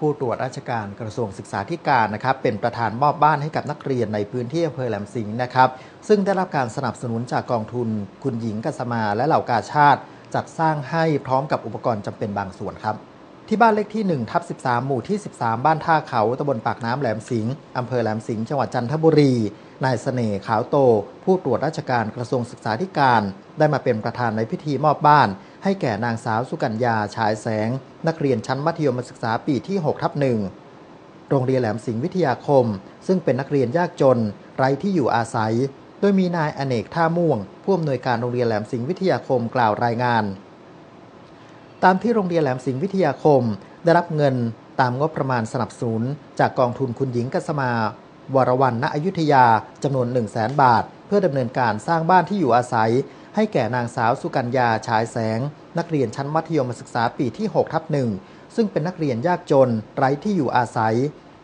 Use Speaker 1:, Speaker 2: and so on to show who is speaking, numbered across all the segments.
Speaker 1: ผู้ตรวจราชการกระทรวงศึกษาธิการนะครับ เป็นประธานมอบบ้านให้กับนักเรียนในพื้นที่อำเภอแหลมสิงห์นะครับ ซึ่งได้รับการสนับสนุนจากกองทุน คุณหญิงกัสมาและเหล่ากาชาติ จัดสร้างให้พร้อมกับอุปกรณ์จำเป็นบางส่วนครับ ที่บ้านเลขที่1ทับ13 หมู่ที่ 13 บ้านท่าเขาตำบลปากน้ำแหลมสิงห์อำเภอแหลมสิงห์จังหวัดจันทบุรีนายเสน่ห์ขาวโต ผู้ตรวจราชการกระทรวงศึกษาธิการ ได้มาเป็นประธานในพิธีมอบบ้าน ให้แก่นางสาวสุกัญญาฉายแสง นักเรียนชั้นมัธยมศึกษาปีที่ 6 ทับหนึ่งโรงเรียนแหลมสิงห์วิทยาคม ซึ่งเป็นนักเรียนยากจน ไร้ที่อยู่อาศัย โดยมีนายอเนกท่าม่วง ผู้อำนวยการโรงเรียนแหลมสิงห์วิทยาคมกล่าวรายงาน ตามที่โรงเรียนแหลมสิงห์วิทยาคม ได้รับเงินตามงบประมาณสนับสนุน จากกองทุนคุณหญิงกัสมาวรวรรณณอยุธยาจำนวน 1 0 0 0 0แบาท เพื่อดำเนินการสร้างบ้านที่อยู่อาศัย ให้แก่นางสาวสุกัญญาฉายแสง นักเรียนชั้นมัธยมศึกษาปีที่6ทับหนึ่งซึ่งเป็นนักเรียนยากจน ไร้ที่อยู่อาศัย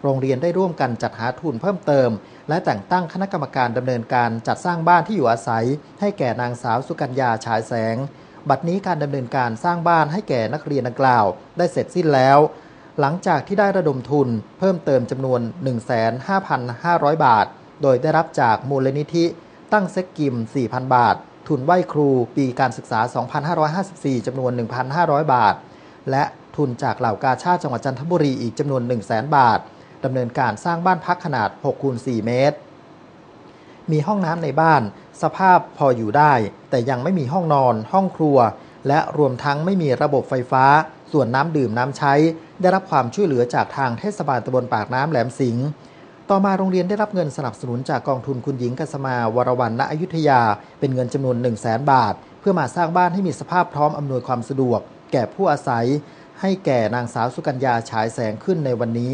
Speaker 1: โรงเรียนได้ร่วมกันจัดหาทุนเพิ่มเติม และแต่งตั้งคณะกรรมการดำเนินการจัดสร้างบ้านที่อยู่อาศัย ให้แก่นางสาวสุกัญญาฉายแสง บัดนี้การดำเนินการสร้างบ้านให้แก่นักเรียนดังกล่าว ได้เสร็จสิ้นแล้ว หลังจากที่ได้ระดมทุน เพิ่มเติมจำนวน 15,500 บาท โดยได้รับจากมูลนิธิ ตั้งเซ็กกิม 4,000 บาท ทุนไหว้ครูปีการศึกษา 2554 จำนวน 1,500 บาท และทุนจากเหล่ากาชาติจังหวัดจันทบุรีอีกจำนวน 100,000 บาท ดำเนินการสร้างบ้านพักขนาด 6 คูณ 4 เมตร มีห้องน้ำในบ้าน สภาพพออยู่ได้ แต่ยังไม่มีห้องนอน ห้องครัว และรวมทั้งไม่มีระบบไฟฟ้า ส่วนน้ำดื่มน้ำใช้ ได้รับความช่วยเหลือจากทางเทศบาลตำบลปากน้ำแหลมสิงห์ ต่อมาโรงเรียนได้รับเงินสนับสนุนจากกองทุนคุณหญิงกัสมาวรวรรณณอยุธยา เป็นเงินจำนวน1 0 0 0 0แบาท เพื่อมาสร้างบ้านให้มีสภาพพร้อมอำนวยความสะดวก แก่ผู้อาศัย ให้แก่นางสาวสุกัญญาฉายแสงขึ้นในวันนี้